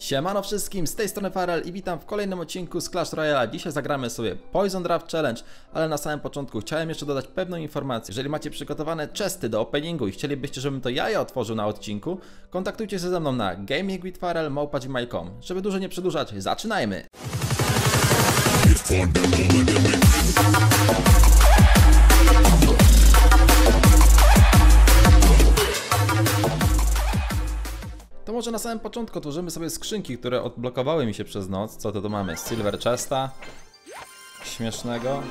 Siemano wszystkim, z tej strony Farel i witam w kolejnym odcinku z Clash Royale. Dzisiaj zagramy sobie Poison Draft Challenge, ale na samym początku chciałem jeszcze dodać pewną informację. Jeżeli macie przygotowane chesty do openingu i chcielibyście, żebym to ja je otworzył na odcinku, kontaktujcie się ze mną na gamingwithfarel.com. Żeby dużo nie przedłużać, zaczynajmy! To może na samym początku otworzymy sobie skrzynki, które odblokowały mi się przez noc. Co to tu mamy? Silver Chesta. Śmiesznego.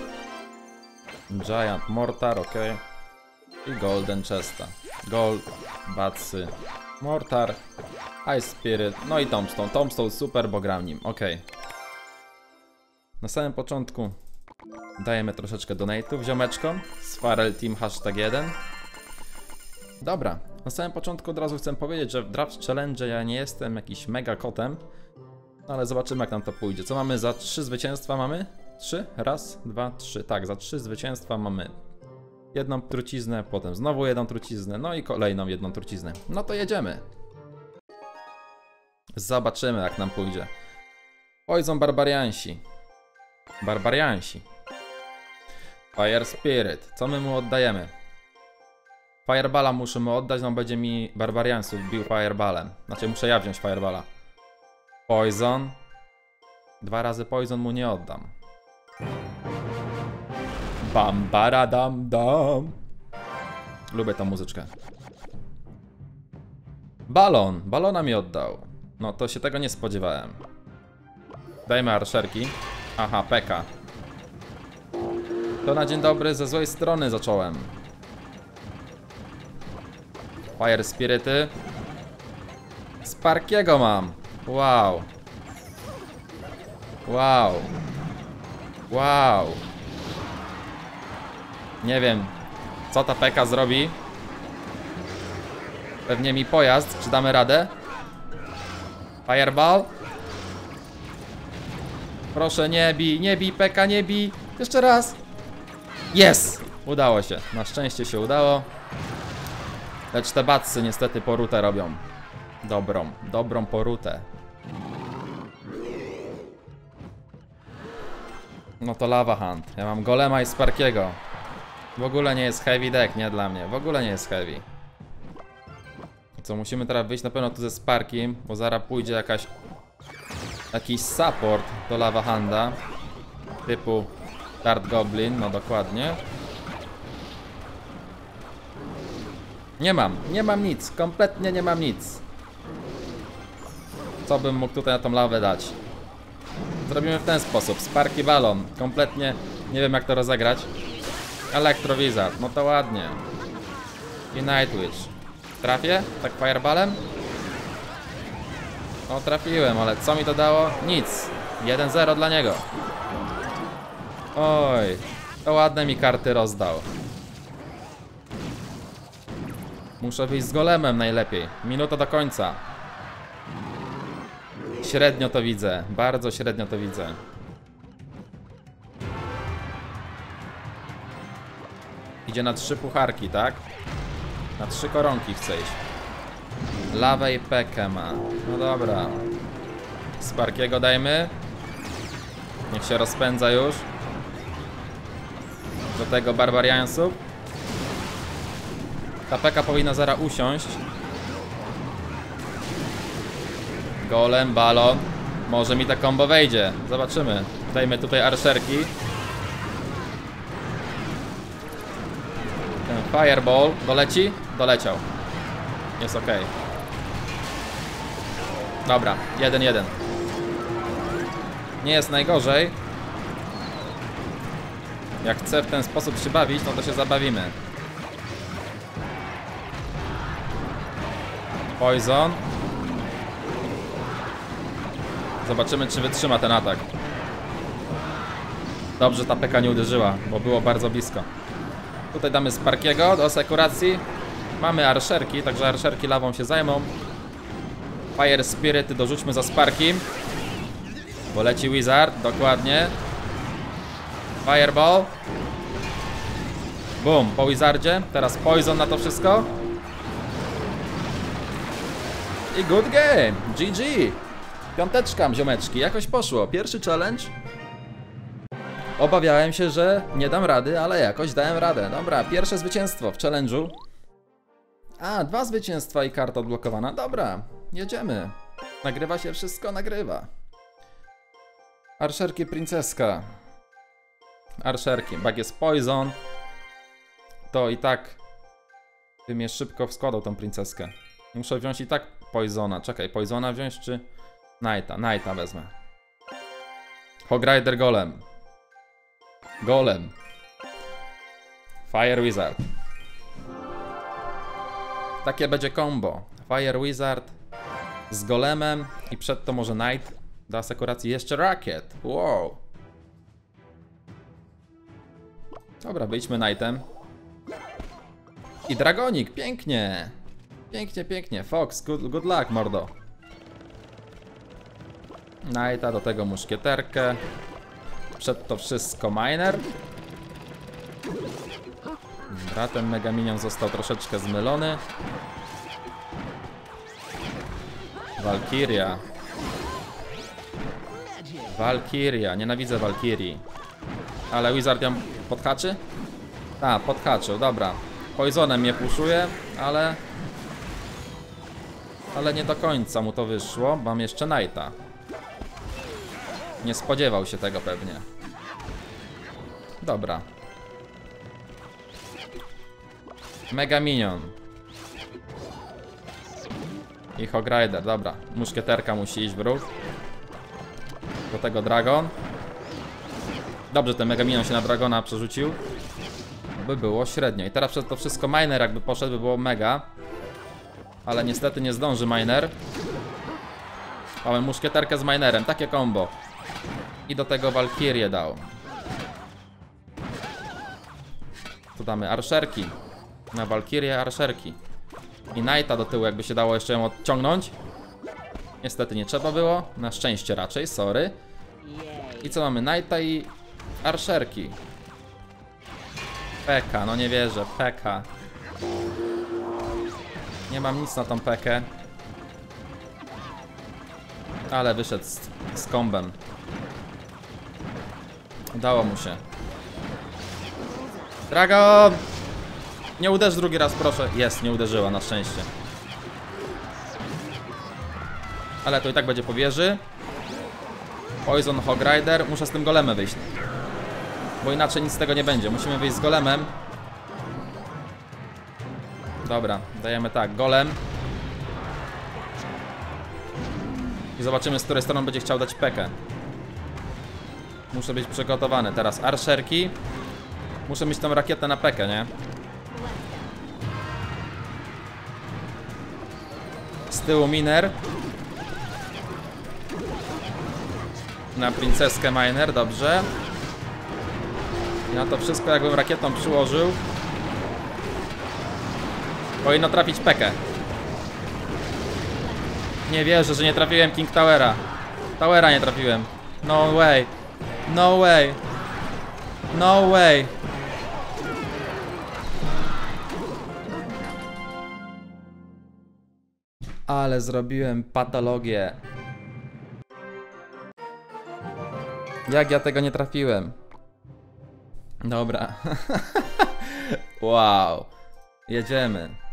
Giant Mortar, ok. I Golden Chesta. Gold, Batsy, Mortar, Ice Spirit, no i Tombstone. Tombstone super, bo gram nim, ok. Na samym początku dajemy troszeczkę donate'ów ziomeczkom z Farel Team hashtag 1. Dobra, na samym początku od razu chcę powiedzieć, że w Draft Challenge ja nie jestem jakiś mega kotem, no ale zobaczymy jak nam to pójdzie. Co mamy za trzy zwycięstwa mamy? Trzy? Raz, dwa, trzy. Tak, za trzy zwycięstwa mamy jedną truciznę, potem znowu jedną truciznę, no i kolejną jedną truciznę. No to jedziemy. Zobaczymy jak nam pójdzie. Poison Barbariansi. Barbariansi. Fire Spirit. Co my mu oddajemy? Fireballa muszę mu oddać, no będzie mi barbariansów bił fireballem. Znaczy muszę ja wziąć fireballa. Poison. Dwa razy poison mu nie oddam. Bam baradam dam. Lubię tą muzyczkę. Balon. Balona mi oddał. No to się tego nie spodziewałem. Dajmy arszerki. Aha, peka. To na dzień dobry ze złej strony zacząłem. Fire Spirity. Sparkiego mam. Wow. Wow. Wow. Nie wiem, co ta peka zrobi. Pewnie mi pojazd. Czy damy radę? Fireball. Proszę, nie bij, nie bij, peka, nie bij. Jeszcze raz. Jest! Udało się. Na szczęście się udało. Lecz te batsy niestety porutę robią. Dobrą, dobrą porutę. No to Lava Hunt. Ja mam Golema i Sparkiego. W ogóle nie jest heavy deck, nie dla mnie. W ogóle nie jest heavy. Co, musimy teraz wyjść na pewno tu ze Sparkiem, bo zaraz pójdzie jakaś... Jakiś support do Lava Handa. Typu Dart Goblin, no dokładnie. Nie mam, nie mam nic, kompletnie nie mam nic. Co bym mógł tutaj na tą lawę dać? Zrobimy w ten sposób, Sparky Balon, kompletnie nie wiem jak to rozegrać. Elektrowizard, no to ładnie. I Nightwitch. Trafię? Tak fireballem? No trafiłem, ale co mi to dało? Nic. 1-0 dla niego. Oj, to ładne mi karty rozdał. Muszę wyjść z golemem najlepiej. Minuta do końca. Średnio to widzę. Bardzo średnio to widzę. Idzie na trzy pucharki, tak? Na trzy koronki chce iść. Lawę pekę ma. No dobra. Sparkiego dajmy. Niech się rozpędza już. Do tego barbariansów. Ta peka powinna zaraz usiąść. Golem, balon. Może mi ta combo wejdzie. Zobaczymy. Dajmy tutaj arszerki. Ten fireball doleci? Doleciał. Jest ok. Dobra, 1-1. Nie jest najgorzej. Jak chcę w ten sposób się bawić, no to się zabawimy. Poison. Zobaczymy, czy wytrzyma ten atak. Dobrze ta peka nie uderzyła, bo było bardzo blisko. Tutaj damy Sparkiego do asekuracji. Mamy arszerki, także arszerki lawą się zajmą. Fire Spirity dorzućmy za Sparkim. Bo leci Wizard, dokładnie. Fireball. Boom, po Wizardzie. Teraz Poison na to wszystko. I good game. GG. Piąteczka, ziomeczki, jakoś poszło. Pierwszy challenge. Obawiałem się, że nie dam rady, ale jakoś dałem radę. Dobra, pierwsze zwycięstwo w challenge'u. A, dwa zwycięstwa i karta odblokowana. Dobra, jedziemy. Nagrywa się wszystko, nagrywa. Arszerki princeska. Arszerki. Bag jest poison. To i tak bym je szybko składał tą princeskę. Muszę wziąć i tak poisona. Czekaj, poisona wziąć czy Knighta? Knighta wezmę. Hog Rider Golem. Golem. Fire Wizard. Takie będzie combo. Fire Wizard z golemem i przed to może Knight do asekuracji jeszcze Rakiet. Wow. Dobra, wyjdźmy Knightem. I Dragonik, pięknie. Pięknie, pięknie. Fox, good, good luck, mordo. Knighta, do tego muszkieterkę. Przed to wszystko miner. Dobra, ten Mega Minion został troszeczkę zmylony. Valkyria. Valkyria, nienawidzę Valkyrii. Ale Wizard ją podhaczy? A, podhaczył, dobra. Poisonem mnie puszuje, ale... Ale nie do końca mu to wyszło, mam jeszcze Knighta. Nie spodziewał się tego pewnie. Dobra. Mega Minion. I Hog Rider, dobra. Muszkieterka musi iść w ruch. Do tego Dragon. Dobrze, ten Mega Minion się na Dragona przerzucił. By było średnio. I teraz przez to wszystko Miner jakby poszedł, by było mega. Ale niestety nie zdąży Miner. Mamy muszkieterkę z Minerem, takie combo. I do tego Valkyrię dał. Tu damy Arszerki. Na Valkyrię Arszerki. I Knighta do tyłu, jakby się dało jeszcze ją odciągnąć. Niestety nie trzeba było. Na szczęście raczej, sorry. I co mamy? Knighta i Arszerki. Peka, no nie wierzę, Peka. Nie mam nic na tą Pekę. Ale wyszedł z, z kombem. Udało mu się. Dragon! Nie uderz drugi raz, proszę. Jest, nie uderzyła, na szczęście. Ale to i tak będzie po wieży. Poison Hog Rider. Muszę z tym golemem wyjść. Bo inaczej nic z tego nie będzie. Musimy wyjść z golemem. Dobra, dajemy tak, golem. I zobaczymy, z której strony będzie chciał dać pekę. Muszę być przygotowany. Teraz arszerki. Muszę mieć tą rakietę na pekę, nie? Z tyłu miner. Na princeskę miner, dobrze. I na to wszystko jakbym rakietą przyłożył. Powinno trafić pekę. Nie wierzę, że nie trafiłem King Towera. Towera nie trafiłem. No way. No way. No way. Ale zrobiłem patologię. Jak ja tego nie trafiłem? Dobra. wow. Jedziemy.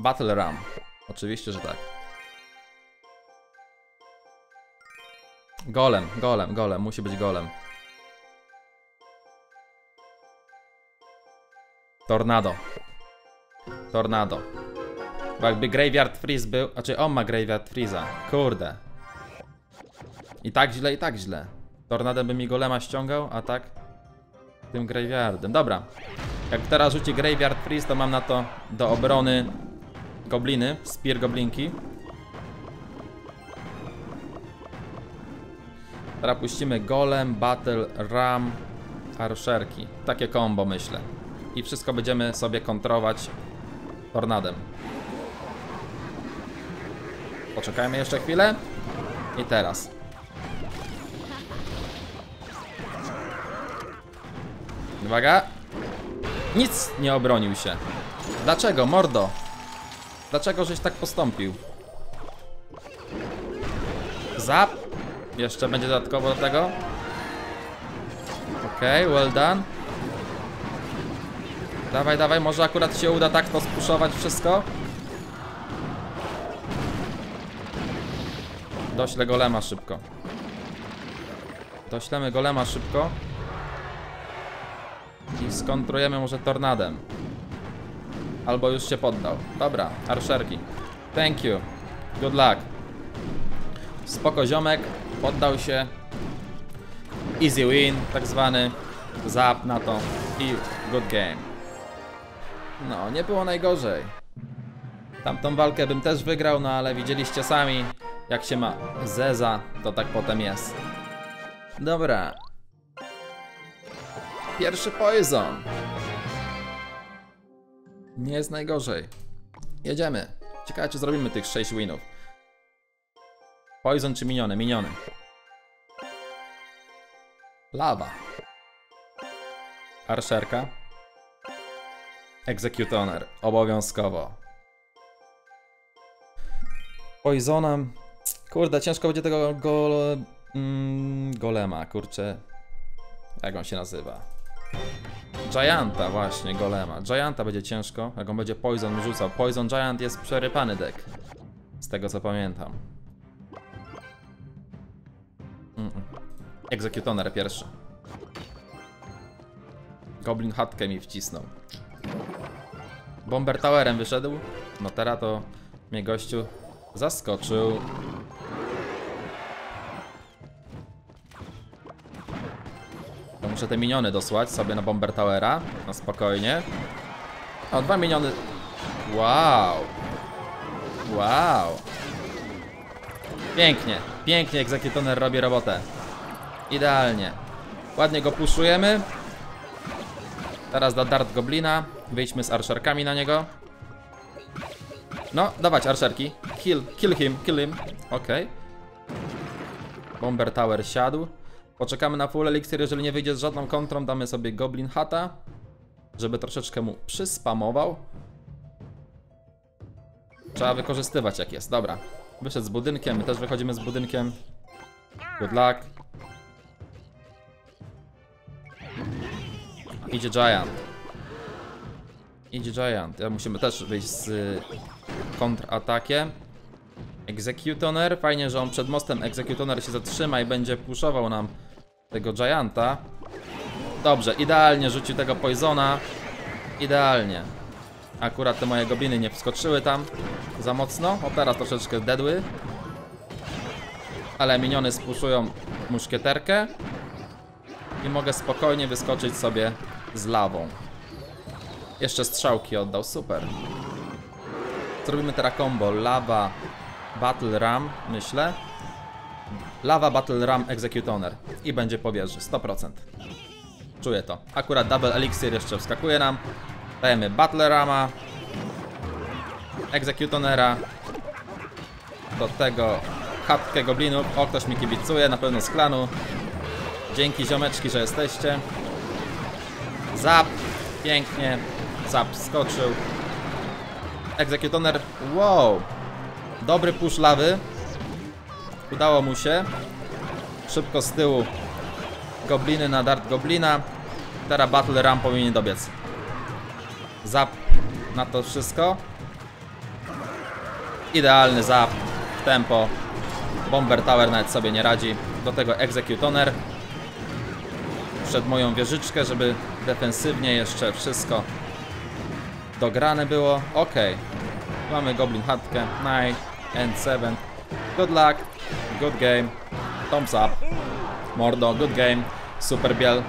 Battle Ram. Oczywiście, że tak. Golem, golem, golem. Musi być golem. Tornado. Tornado. Bo jakby Graveyard Freeze był... Znaczy on ma Graveyard Freeza. Kurde. I tak źle, i tak źle. Tornadem by mi golema ściągał, a tak... Tym Graveyardem. Dobra. Jak teraz rzuci Graveyard Freeze, to mam na to do obrony gobliny, spear goblinki. Teraz puścimy Golem, Battle, Ram, Arszerki. Takie combo myślę. I wszystko będziemy sobie kontrować tornadem. Poczekajmy jeszcze chwilę. I teraz. Uwaga. Nic nie obronił się. Dlaczego, mordo? Dlaczego żeś tak postąpił? Zap. Jeszcze będzie dodatkowo do tego. Okej, okay, well done. Dawaj, dawaj, może akurat się uda tak to spuszować wszystko. Doślę golema szybko. Doślemy golema szybko. I skontrujemy może tornadem. Albo już się poddał. Dobra, arszerki. Thank you. Good luck. Spoko ziomek. Poddał się. Easy win, tak zwany. Zap na to. I good game. No, nie było najgorzej. Tamtą walkę bym też wygrał, no ale widzieliście sami, jak się ma Zeza, to tak potem jest. Dobra. Pierwszy Poison. Nie jest najgorzej. Jedziemy. Ciekawe, czy zrobimy tych 6 winów. Poison czy miniony? Miniony. Lawa. Arszerka. Executoner. Obowiązkowo. Poisona. Kurde, ciężko będzie tego go, mm, golema, kurczę. Jak on się nazywa? Gianta właśnie, golema. Gianta będzie ciężko, jak on będzie Poison rzucał. Poison Giant jest przerypany deck. Z tego co pamiętam. Mm -mm. Executoner pierwszy. Goblin chatkę mi wcisnął. Bomber Towerem wyszedł. No teraz to mnie gościu zaskoczył. Muszę te miniony dosłać sobie na Bomber Towera. No spokojnie. O, dwa miniony. Wow. Wow. Pięknie. Pięknie Executoner robi robotę. Idealnie. Ładnie go puszujemy. Teraz da Dart Goblina. Wyjdźmy z arszerkami na niego. No, dawać arszerki. Kill, kill him, kill him. Okej. Okay. Bomber Tower siadł. Poczekamy na full elixir, jeżeli nie wyjdzie z żadną kontrą, damy sobie Goblin Hata. Żeby troszeczkę mu przyspamował. Trzeba wykorzystywać jak jest, dobra. Wyszedł z budynkiem, my też wychodzimy z budynkiem. Good luck. Idzie Giant. Idzie Giant. Ja musimy też wyjść z y, kontratakiem. Executoner. Fajnie, że on przed mostem Executoner się zatrzyma i będzie puszował nam tego Gianta. Dobrze, idealnie rzucił tego Poisona. Idealnie. Akurat te moje gobliny nie wskoczyły tam za mocno. O, teraz troszeczkę dedły. Ale miniony spuszują muszkieterkę. I mogę spokojnie wyskoczyć sobie z lawą. Jeszcze strzałki oddał, super. Zrobimy teraz combo Lava Battle Ram, myślę. Lava Battle Ram Executoner. I będzie po wieży, 100%. Czuję to. Akurat Double Elixir jeszcze wskakuje nam. Dajemy Battle Rama. Executonera. Do tego chatkę goblinów. O, ktoś mi kibicuje, na pewno z klanu. Dzięki ziomeczki, że jesteście. Zap. Pięknie. Zap skoczył. Executoner. Wow. Dobry push lawy. Udało mu się. Szybko z tyłu. Gobliny na dart goblina. Teraz Battle Ram powinien dobiec. Zap na to wszystko. Idealny zap. Tempo. Bomber Tower nawet sobie nie radzi. Do tego Executoner przed moją wieżyczkę, żeby defensywnie jeszcze wszystko dograne było. Ok, mamy Goblin Hatkę, 9 and 7. Good luck, good game, thumbs up, mordo, good game, super biel.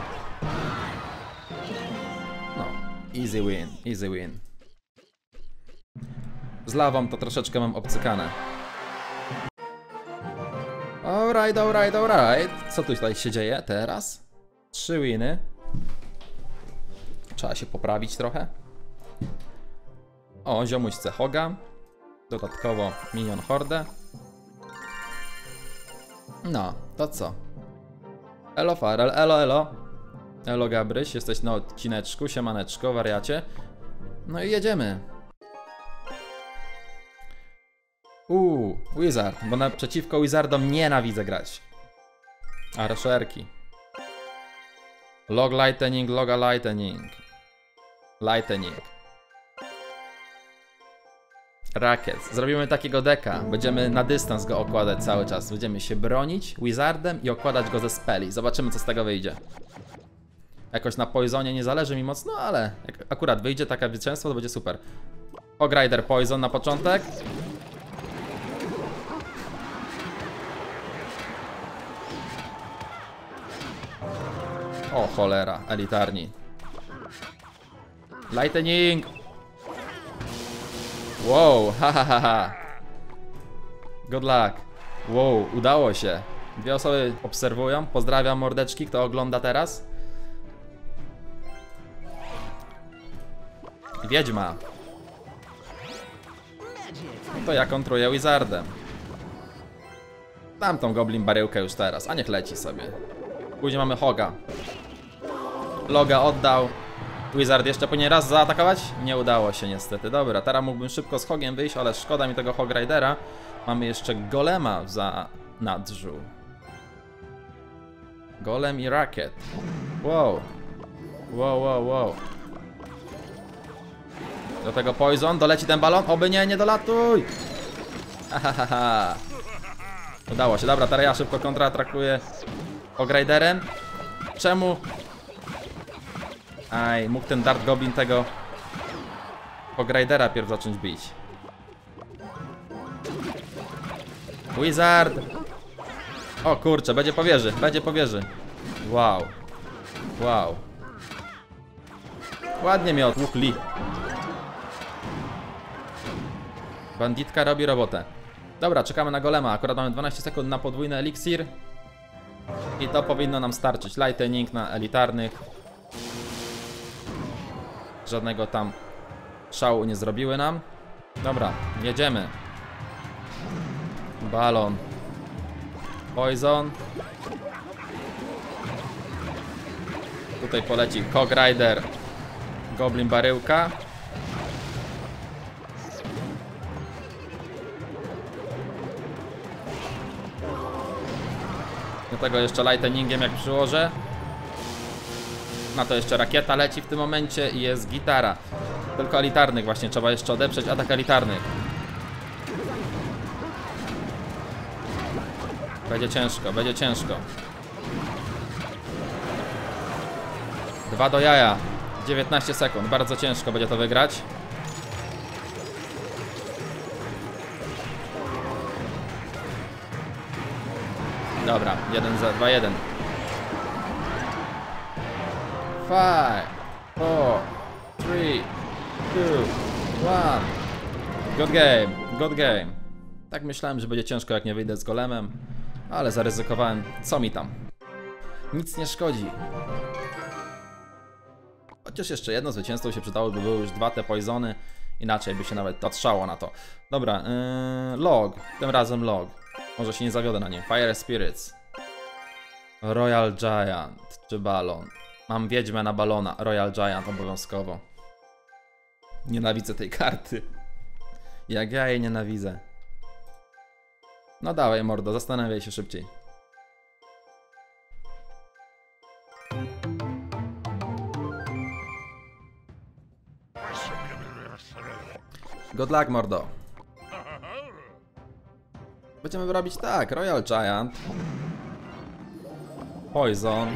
No, easy win, easy win. Z lawą to troszeczkę mam obcykane. Alright, alright, alright. Co tutaj się dzieje teraz? Trzy winy. Trzeba się poprawić trochę. O, ziomuś Cehoga. Dodatkowo minion Horde. No, to co? Elo Farel, elo elo. Elo Gabryś, jesteś na odcineczku, siemaneczko, wariacie. No i jedziemy. Uuu, Wizard, bo naprzeciwko Wizardom nienawidzę grać. Arszerki. Log Lightning, Loga Lightning. Lightning. Rakiet. Zrobimy takiego deka. Będziemy na dystans go okładać cały czas. Będziemy się bronić Wizardem i okładać go ze speli. Zobaczymy co z tego wyjdzie. Jakoś na Poisonie nie zależy mi mocno, ale jak akurat wyjdzie taka zwycięstwo, to będzie super. Ogrider Poison na początek. O cholera, elitarni. Lightning! Wow, ha ha ha ha. Good luck. Wow, udało się. Dwie osoby obserwują. Pozdrawiam mordeczki, kto ogląda teraz. Wiedźma. To ja kontruję Wizardem. Dam tą Goblin baryłkę już teraz, a niech leci sobie. Później mamy Hoga. Loga oddał. Wizard jeszcze powinien raz zaatakować? Nie udało się niestety. Dobra, teraz mógłbym szybko z Hogiem wyjść, ale szkoda mi tego Hog Ridera. Mamy jeszcze Golema za nadrzu. Golem i Rakiet. Wow. Wow, wow, wow. Do tego Poison, doleci ten balon. Oby nie, nie dolatuj! Hahaha. Udało się, dobra, teraz ja szybko kontraatakuję Ogriderem. Czemu? Aj, mógł ten Dart Goblin tego Ogridera pierw zacząć bić. Wizard! O kurczę, będzie powierzy, będzie powierzy. Wow. Wow. Ładnie mi odłukli. Banditka robi robotę. Dobra, czekamy na golema. Akurat mamy 12 sekund na podwójny eliksir. I to powinno nam starczyć. Lightning na elitarnych. Żadnego tam szału nie zrobiły nam. Dobra, jedziemy. Balon. Poison. Tutaj poleci Hog Rider. Goblin baryłka. Do tego jeszcze lightningiem jak przyłożę. Na to jeszcze rakieta leci w tym momencie i jest gitara. Tylko elitarnych właśnie trzeba jeszcze odeprzeć atak elitarnych. Będzie ciężko, będzie ciężko. Dwa do jaja. 19 sekund. Bardzo ciężko będzie to wygrać. Dobra, 1 za 2 1. 5 4 3 2 1 Good game, good game. Tak myślałem, że będzie ciężko jak nie wyjdę z golemem, ale zaryzykowałem. Co mi tam? Nic nie szkodzi. Chociaż jeszcze jedno zwycięstwo się przydało, by były już dwa te poisony. Inaczej by się nawet patrzało na to. Dobra, yy, log. Tym razem log. Może się nie zawiodę na nie. Fire Spirits. Royal Giant czy balon. Mam wiedźmę na balona. Royal Giant obowiązkowo. Nienawidzę tej karty. Jak ja jej nienawidzę. No dawaj mordo, zastanawiaj się szybciej. Good luck, mordo. Będziemy robić tak, Royal Giant. Poison.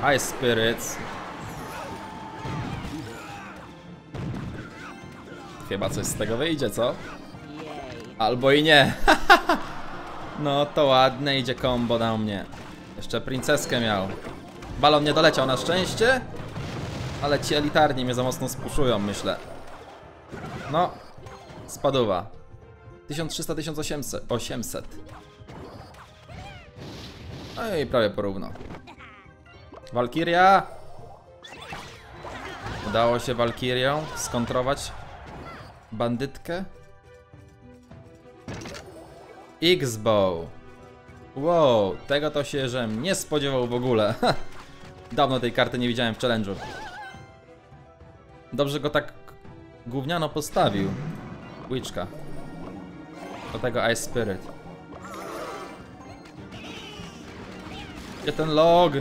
Ice Spirits. Chyba coś z tego wyjdzie, co? Albo i nie. no to ładne idzie combo na mnie. Jeszcze princeskę miał. Balon nie doleciał na szczęście. Ale ci elitarni mnie za mocno spuszują, myślę. No. Spaduwa. 1300, 1800. 800. No i prawie porówno. Walkiria! Udało się Walkirią skontrować bandytkę. X-Bow. Wow, tego to się, żem nie spodziewał w ogóle. Dawno tej karty nie widziałem w challenge'u. Dobrze go tak gówniano postawił. Witchka. Do tego Ice Spirit. Gdzie ten log?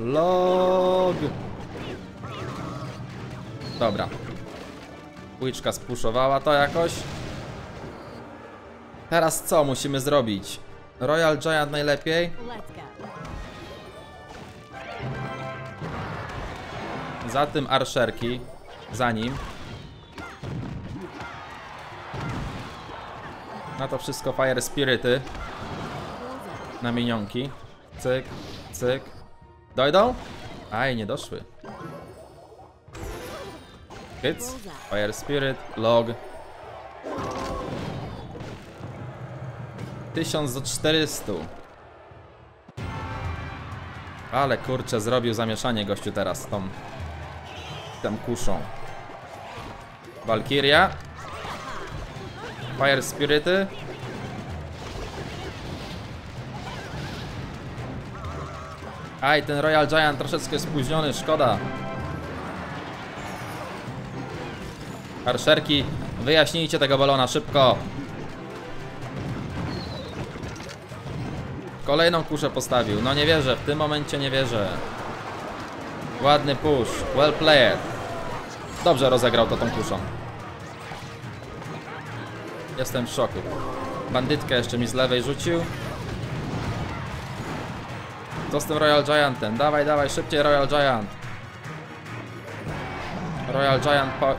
Log! Dobra. Witchka spuszowała to jakoś. Teraz co musimy zrobić? Royal Giant najlepiej. Za tym arszerki. Za nim. Na to wszystko Fire Spirity. Na minionki. Cyk, cyk. Dojdą? Aj, nie doszły. Hits. Fire Spirit. Log. 1000 do 400. Ale kurczę, zrobił zamieszanie gościu teraz tą tą kuszą. Valkyria. Fire Spirity. Aj, ten Royal Giant troszeczkę spóźniony, szkoda. Arszerki, wyjaśnijcie tego balona szybko. Kolejną kuszę postawił. No nie wierzę, w tym momencie nie wierzę. Ładny push, well played. Dobrze rozegrał to tą kuszą. Jestem w szoku. Bandytkę jeszcze mi z lewej rzucił. Co z tym Royal Giantem? Dawaj, dawaj, szybciej Royal Giant. Royal Giant po, y,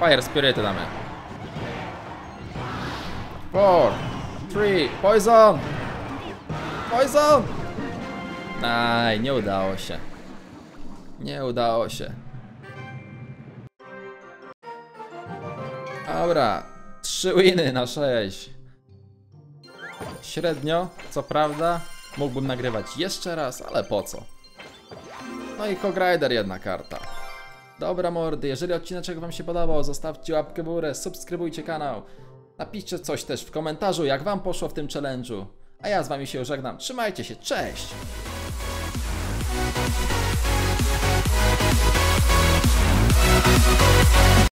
Fire Spirity damy. 4 3 Poison! Poison! Aj, nie udało się. Nie udało się. Dobra, trzy winy na 6. Średnio, co prawda. Mógłbym nagrywać jeszcze raz, ale po co? No i Hog Rider jedna karta. Dobra mordy, jeżeli odcineczek wam się podobał, zostawcie łapkę w górę, subskrybujcie kanał. Napiszcie coś też w komentarzu, jak wam poszło w tym challenge'u. A ja z wami się żegnam. Trzymajcie się, cześć!